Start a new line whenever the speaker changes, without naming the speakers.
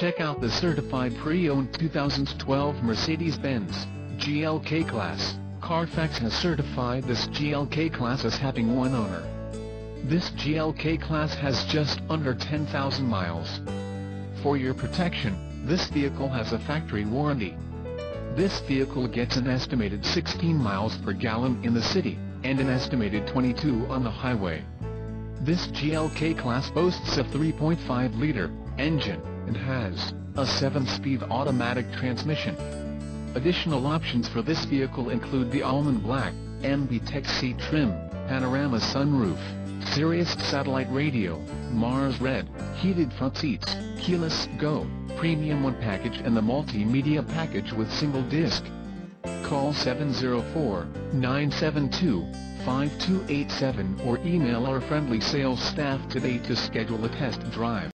Check out the certified pre-owned 2012 Mercedes-Benz GLK Class. Carfax has certified this GLK Class as having one owner. This GLK Class has just under 10,000 miles. For your protection, this vehicle has a factory warranty. This vehicle gets an estimated 16 miles per gallon in the city, and an estimated 22 on the highway. This GLK class boasts a 3.5-liter engine, and has a 7-speed automatic transmission. Additional options for this vehicle include the Almond Black, MB Tex seat trim, panorama sunroof, Sirius satellite radio, Mars Red, heated front seats, keyless go, premium one package and the multimedia package with single disc. Call 704-972-5287 or email our friendly sales staff today to schedule a test drive.